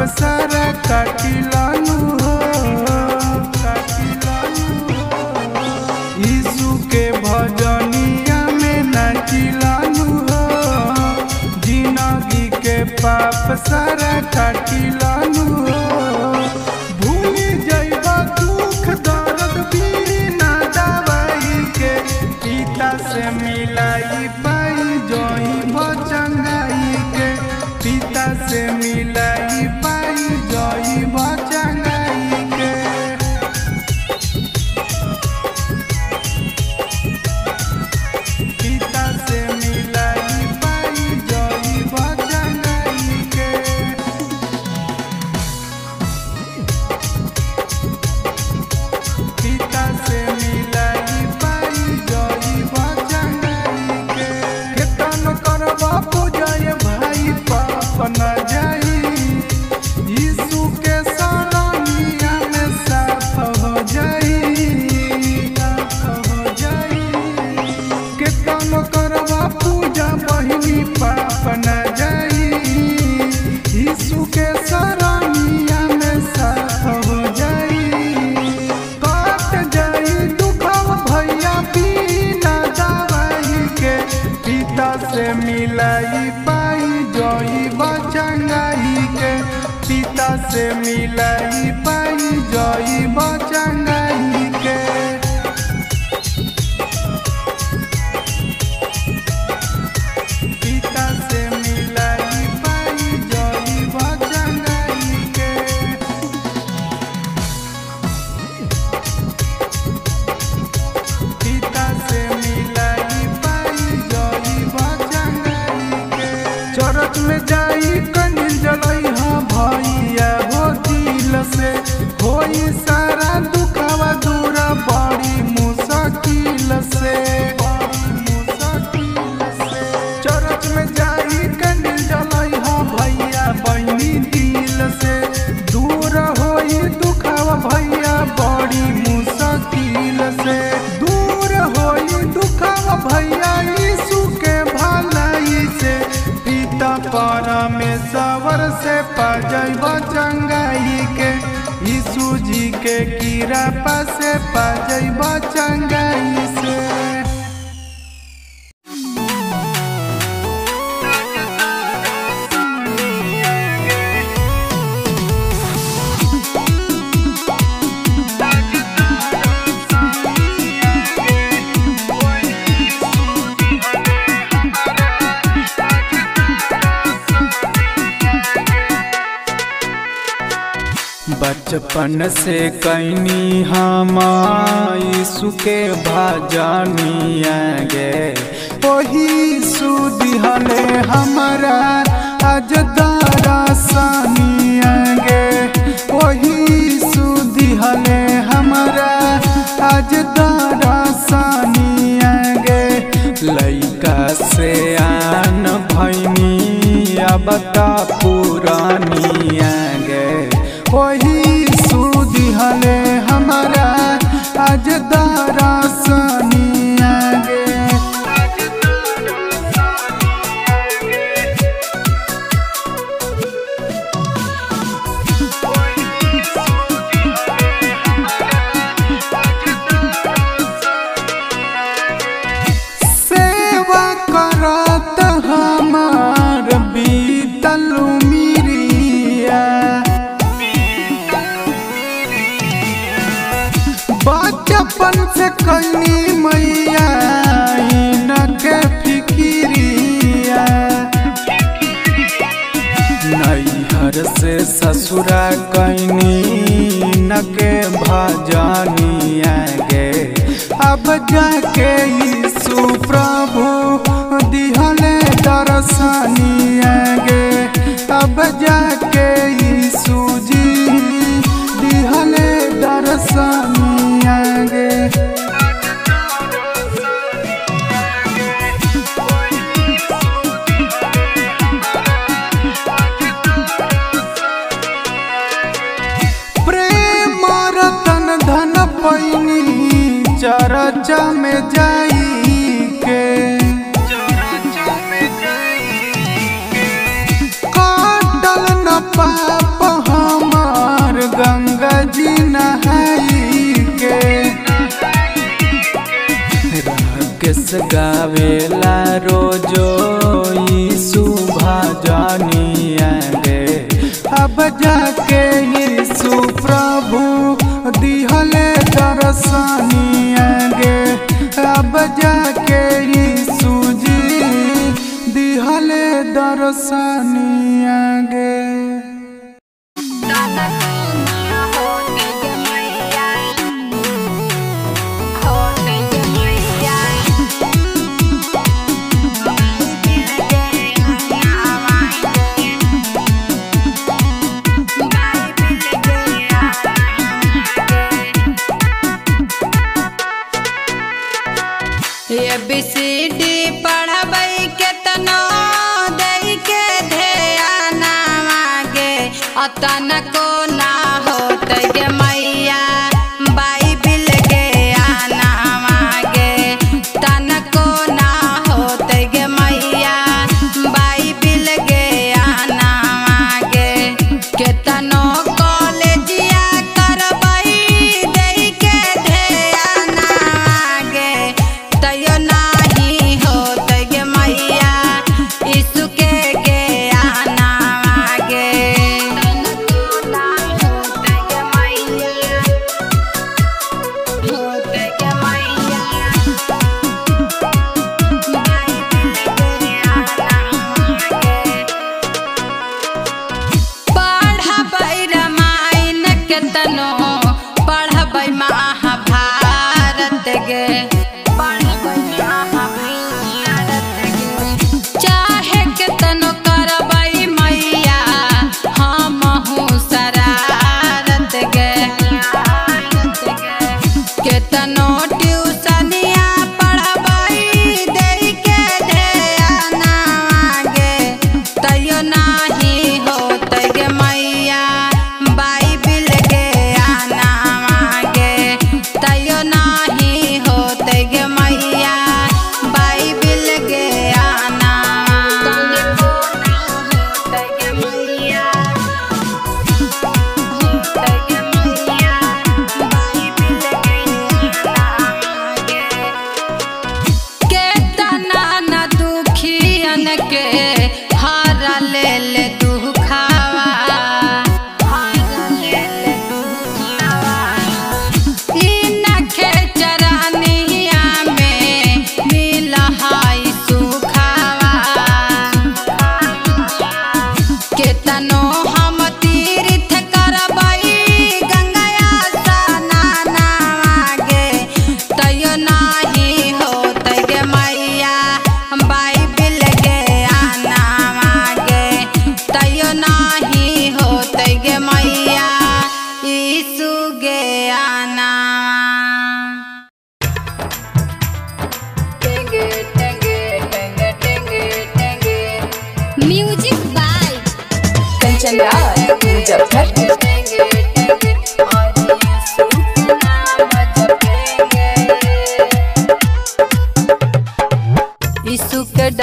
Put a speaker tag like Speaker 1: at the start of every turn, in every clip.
Speaker 1: गप सारा काटिलानु हो। यीशु के भजनिया में नाचिलानु हो। ज़िंदगी के पाप सारा काटिलानु से मिल पाई जय बचन। जई बचंग बचपन से कैनी हम यीशु के गे वही सुदी हमारा आज दारा सानी गे वही सुदी हमारा आज दारा सानी गे लैका से आन भैनी अब पुरानी गे वही से ससुरा कहनी न के भजनी गे। अब जाके यीशु प्रभु दिहले दर्शनी गे। अब जाके यीशु जी दिहले दर्शनी चरचा में जाई के काटल न पाप हमार गंगा जी नहाई के गावेला रोजो सुबह जानिया अब जाके
Speaker 2: राजा केरी सूजी दिहले दर्शनी। पता न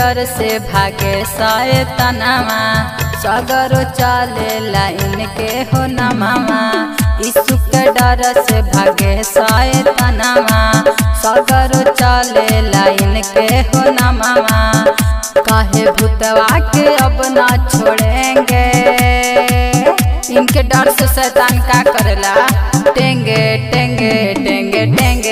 Speaker 2: डर से भागे शैतनमा सगरो चले लाइन के हो न मामा ईशु के डर से भागे शैतनमा सगरो चले लाइन के हो न मामा काहे भूतवा के अब न छोड़ेंगे। इनके डर से शैतान का करला। टेंगे टेंगे टेंगे टेंगे।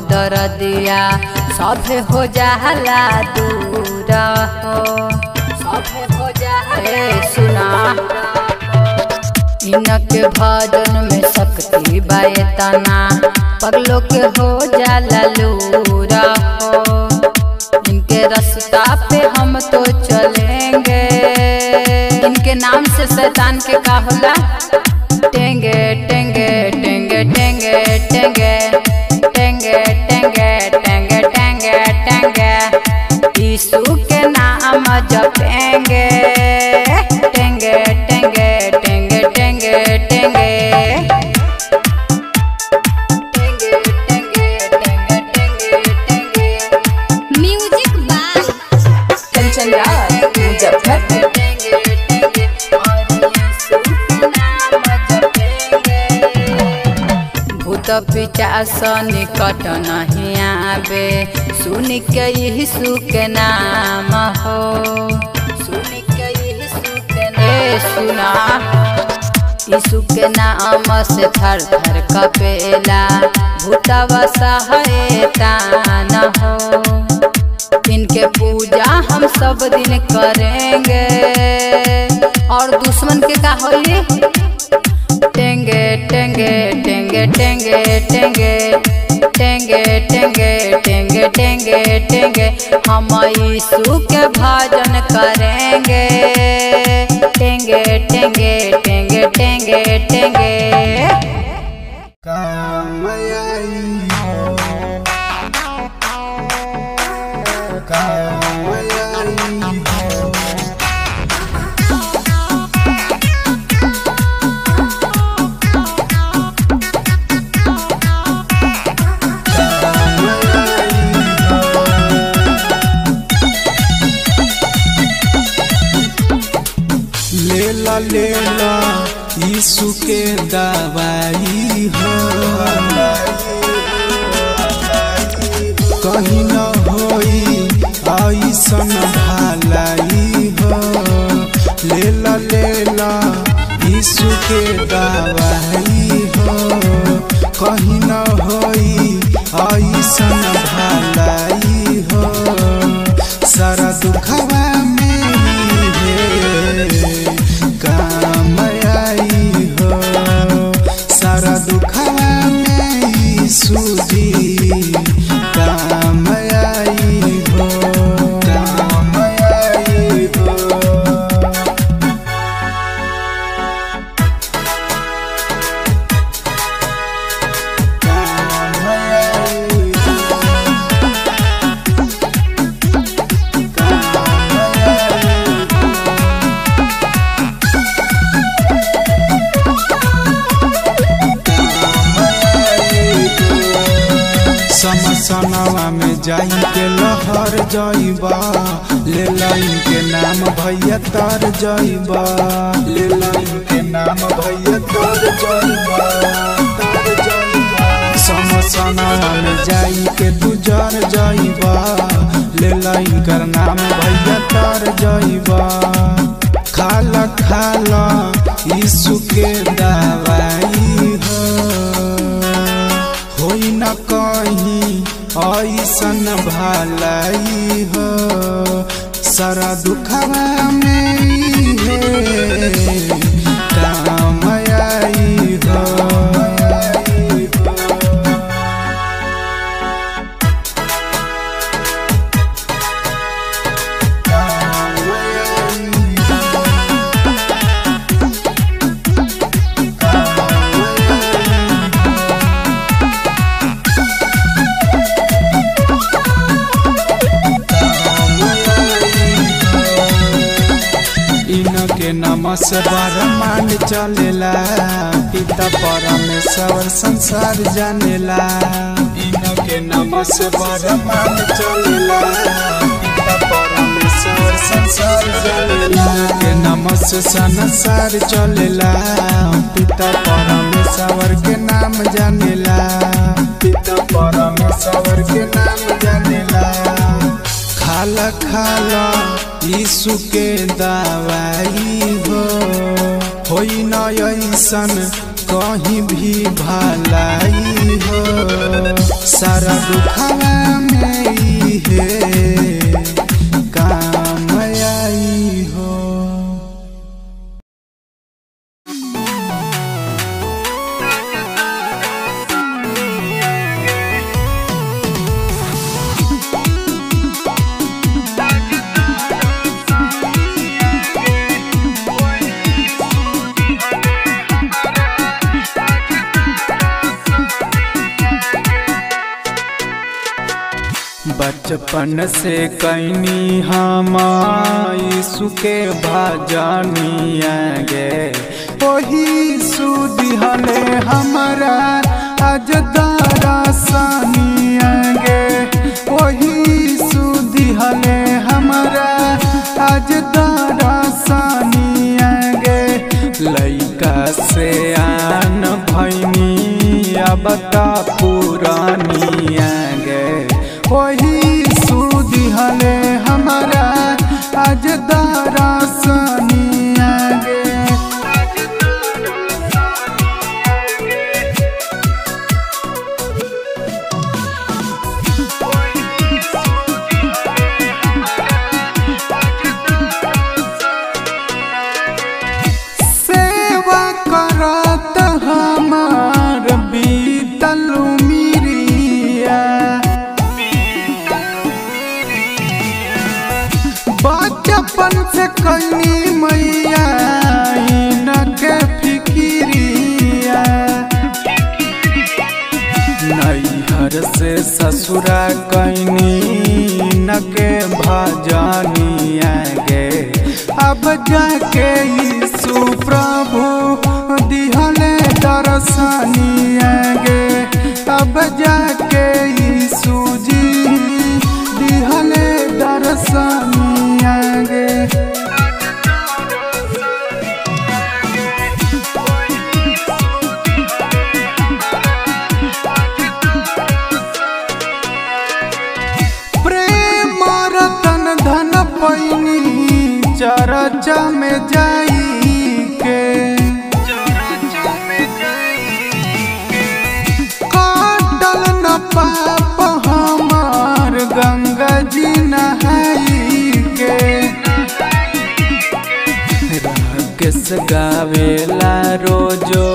Speaker 2: दर दिया। सब हो जाला दूर हो। सब हो जाए सुना। इनके भजन में शक्ति बायतना पगलों के हो जाला लूर हो। इनके रास्ता पे हम तो चलेंगे। इनके नाम से शैतान के का होला टेंगे, टेंगे mama chapenge भूत पिचास निकट नहीं आवे सुन के यीशु के नाम हो। सुन के सुना। नाम से थर थर कपेला। भूतवा हो इनके पूजा हम सब दिन करेंगे। और दुश्मन के का होली? टेंगे टेंगे टेंगे टेंगे टेंगे टेंगे टेंगे टेंगे टेंगे। हम यीशु के भजन करेंगे। टेंगे टेंगे टेंगे टेंगे टेंगे।
Speaker 1: के दवाई हो। कहीं न होई, ऐसन भलाई हो। लेला लेला यीशु के दवाई हो। कहीं समसनवा में जाई के लहर जाइबा। ले लाइन के नाम भैया तर जाइबा। ले लाइन के नाम भैया तर जाइबा। समसनवा में जाई के दुजर जाइबा। ले लाइन कर नाम भैया तर जाइबा। खाला खाला यीशु के दवाई ऐसन भलाई हो सारा दुखवा में ही है। पिता परमेश्वर संसार जानेला। इनके नमः से ब्रह्मांड चलेला। पिता परमेश्वर संसार जानेला। इनके नमः से संसार चलेला। पिता परमेश्वर के नाम जानेला। पिता परमेश्वर के नाम जानेला। खाला खाला यीशु के दवाई हो। होई न ऐसन कहीं भी भलाई हो सारा दुखवा में ही है। बचपन से कैनी हम यीशु के भजनिया गे वही सुदिहले हमारा आज दरसनिया गे वही सुदिहले हमारा आज दरसनिया गे लैका से आन भैनी अब से मैया के फिकिरिया। नैहर से ससुरा कहनी न के भजनिया गे। अब जाके चरचा में जाई के काटल न पाप हमार गंगा जी नहाई के राकेश गावेला रोजो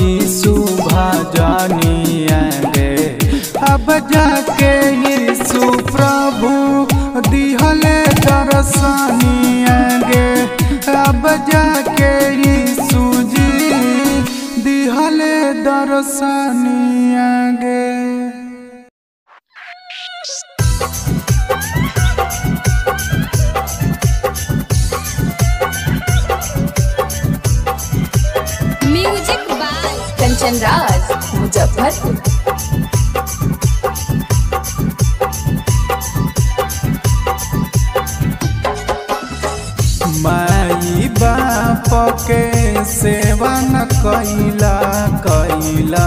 Speaker 1: यीशु भजनिया गे अब जाके दर्शनिया गे
Speaker 3: म्यूज़िक बाय
Speaker 4: कंचन राज मुजफ्फरपुर।
Speaker 1: न कैला कैला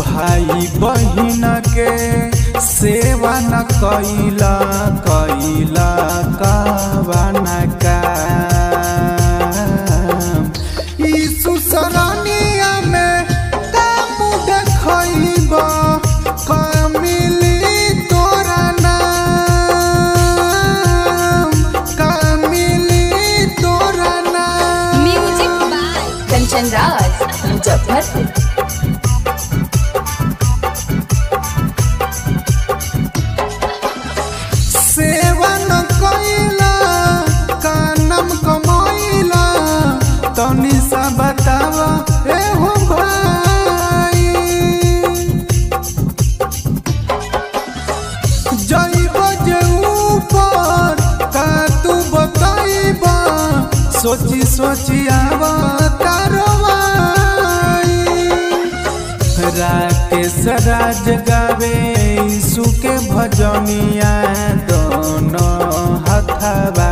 Speaker 1: भाई बहन के सेवा न कैला कैला सोची सोची आवा राकेश राज गावे सुके भजनिया दोनों हथवा